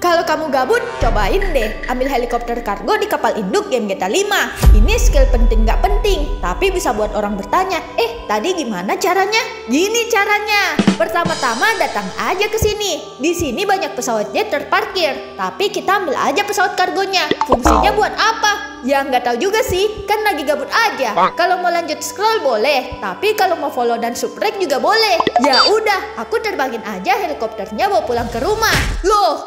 Kalau kamu gabut, cobain deh ambil helikopter kargo di kapal induk game GTA 5. Ini skill penting gak penting, tapi bisa buat orang bertanya, eh tadi gimana caranya? Gini caranya. Pertama-tama datang aja ke sini. Di sini banyak pesawat jet terparkir, tapi kita ambil aja pesawat kargonya. Fungsinya buat apa? Ya nggak tahu juga sih, kan lagi gabut aja. Kalau mau lanjut scroll boleh, tapi kalau mau follow dan subrek juga boleh. Ya udah, aku terbangin aja helikopternya bawa pulang ke rumah. Loh,